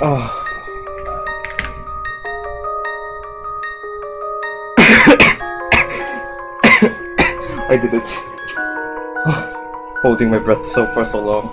Oh. I did it. Oh, holding my breath so far so long.